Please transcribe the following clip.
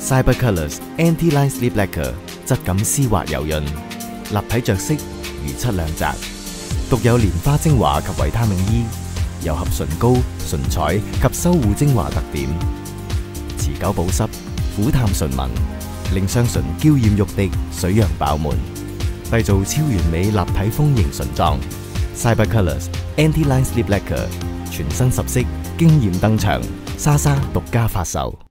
Cyber Colors Anti Line Slip Lacquer 质感丝滑柔润，立体着色如漆亮泽，独有莲花精华及维他命 E，糅合唇膏、唇彩及修护精华特点，持久保湿，苦淡唇纹，令双唇娇艳欲滴、水润饱满，缔造超完美立体丰盈唇状。Cyber Colors Anti Line Slip Lacquer 全新十色，惊艳登场，莎莎独家发售。